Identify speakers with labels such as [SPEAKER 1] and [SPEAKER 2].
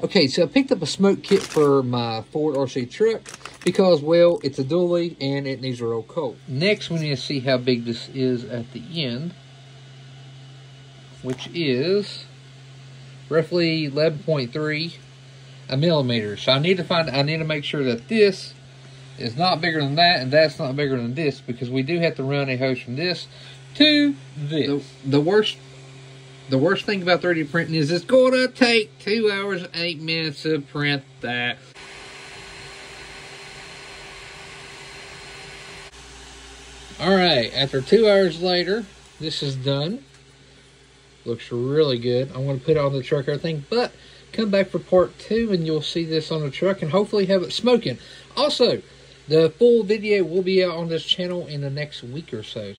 [SPEAKER 1] Okay, so I picked up a smoke kit for my Ford RC truck because, well, it's a dually and it needs a roll coal. Next, we need to see how big this is at the end, which is roughly 11.3 a millimeter. So I need to find, I need to make sure that this is not bigger than that and that's not bigger than this because we do have to run a hose from this to this. The, the worst the worst thing about 3D printing is it's going to take two hours and eight minutes to print that. Alright, after two hours later, this is done. Looks really good. I'm going to put it on the truck everything, but come back for part two and you'll see this on the truck and hopefully have it smoking. Also, the full video will be out on this channel in the next week or so.